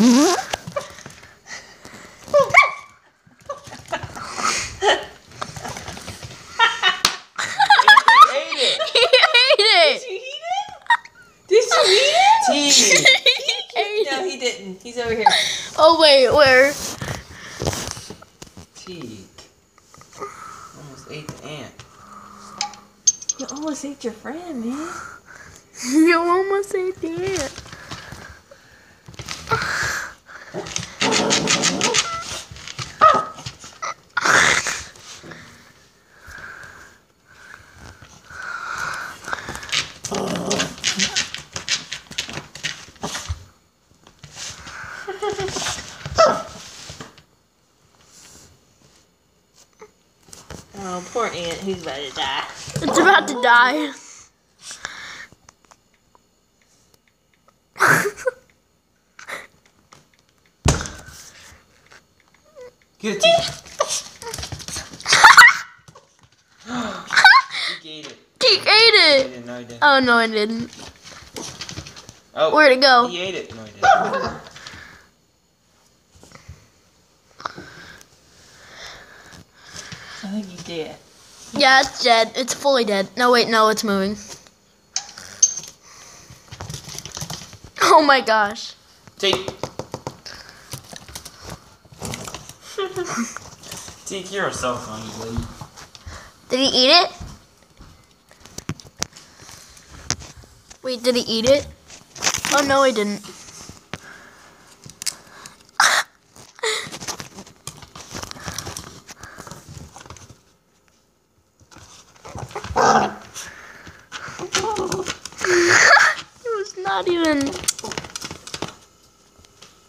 No, he didn't. He's over here. Oh wait, where? Teak. Almost ate the ant. You almost ate your friend, man. You almost ate the ant. Oh, poor ant. He's about to die. It's about to die. Get it, Teak. Teak ate it. Teak ate I it. didn't know he did. Oh no, I didn't. Oh, Where'd it go? he ate it. No, he didn't. I think he did. Yeah, it's dead. It's fully dead. No, wait, no, it's moving. Oh my gosh. Teak. Teak, you're so funny. Did he eat it? Wait, did he eat it? Oh no, he didn't. it was not even.